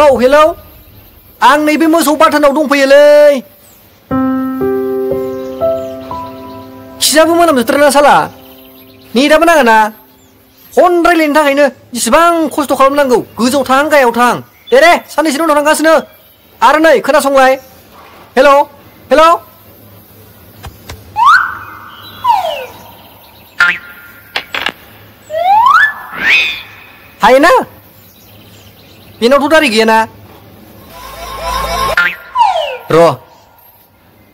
हेलौ आं नैबे मोसौ बाथोनाव दंफैयोलै खिजाबो मोनामजोबथारना साला नेटाबो नाङा ना फन रायलायनो थाखायनो इसिबां खस्थ' खालामनांगौ गोजौआव थां गाहायाव थां दे दे साननैसोनि उनाव थांगासिनो आरो नै खोनासंलाय हेलौ हेलौ हायोना यनौतो दा गना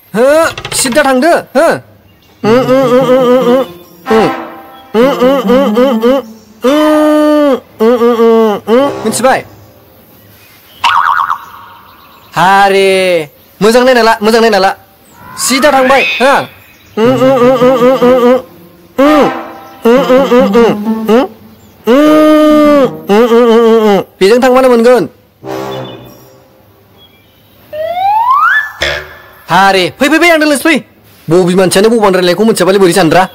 हे म नै नाला मनाला सिद्धा ठाउँ 비정탕만은 은근 Hari, pui pui pui yang nulis pui. Bu biman cene bu bandar leku mencoba libur Chandra.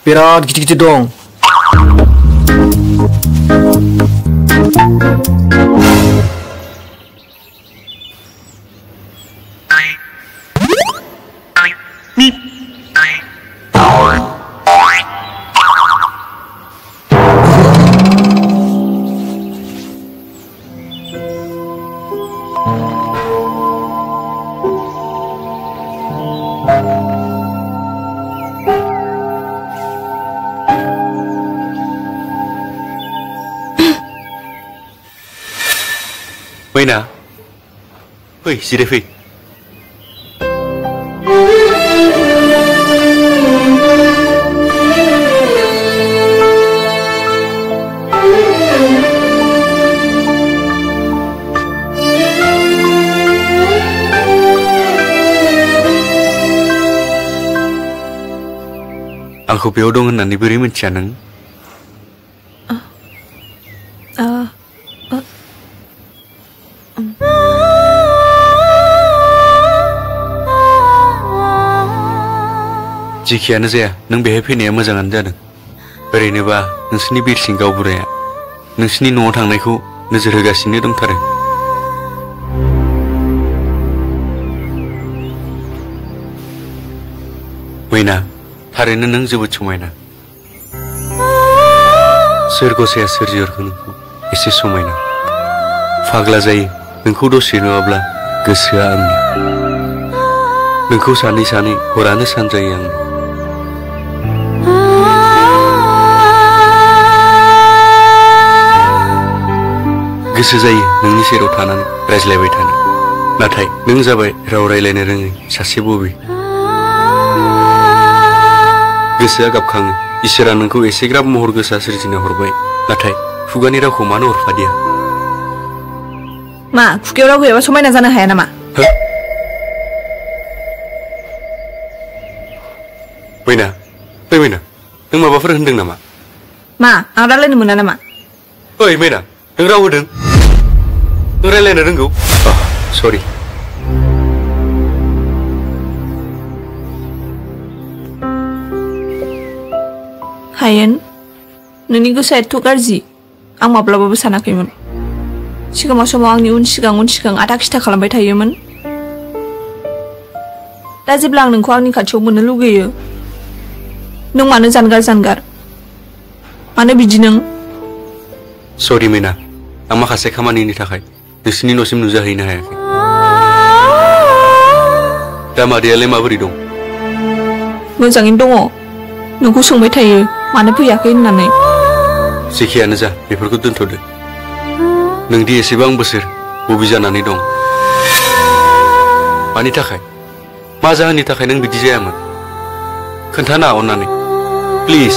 Pirat gitu-gitu dong. Hei, si Devi. Aku nanti diberi mencanang. जेखियानो जाया नों बेहाय फैनाया मोजाङानो जादों ओरैनोबा नोंसोरनि बिरसिं गावबुराया नोंसिनि न'आव थांनायखौ नोजोर होगासिनो दंथारो मैना थारैनो नों जोबोद समायना सोर गसाया सोरजिहरखो नोंखौ एसे समायना फाग्ला जायो नोंखौ दसे नुवाब्ला गोसोआ आंनि नोंखौ सानै सानै हरानो सानजायो आंनि गोसो जायो नोंनि सेराव थानानै रायज्लायबाय थानो नाथाय नों जाबाय राव रायज्लायनो रोङै सासे बबि गोसोआ गाबखाङो इसोरा नोंखौ एसेग्राब महर गोसा सोरजिनो हरबाय नाथाय खुगानि रावखौ मानो हरफादिया मा खुगायाव राव गैयाबा समायना जानो हाया नामा हो मैना ओइ मैना नों माबाफोर होनदों नामा मा आं रायलायनो मोना नामा ओइ मैना नों राव होदों 노래를 는거 아, 소리. Hayen, nini saya tukar zi, ang mablaba ba sana kayo man. Siga maso mo ang niun sigang un sigang atak sita kalambay tayo man. Da jibla ang nung kwang ni kacho mo na lugayo. Nung mano zangar Sorry Mina नोंसिनि न'सिम नुजाहैनो हायाखै दा मादैयालाय माबोरै दं मोजाङैनो दङ नोंखौ सोंबाय थायो मानो फैयाखै होननानै जेखियानो जा बेफोरखौ दोनथ'दो नोंदि एसेबां बोसोर बबे जानानै दं मानि थाखाय मा जाहोननि थाखाय नों बिदि जायामोन खोन्थाना अननानै प्लिज